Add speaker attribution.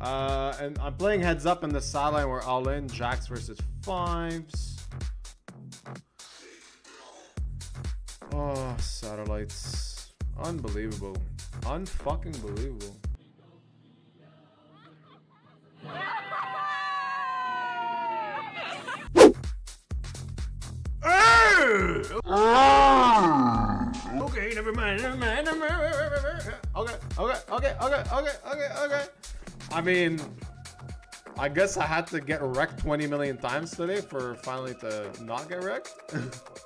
Speaker 1: Uh, and I'm playing heads up in the satellite. We're all in. Jacks versus fives. Oh, satellites. Unbelievable. Unfucking believable. Okay, never mind, never mind, never mind. Okay, okay, okay, okay, okay, okay, okay. I mean, I guess I had to get wrecked 20 million times today for finally to not get wrecked.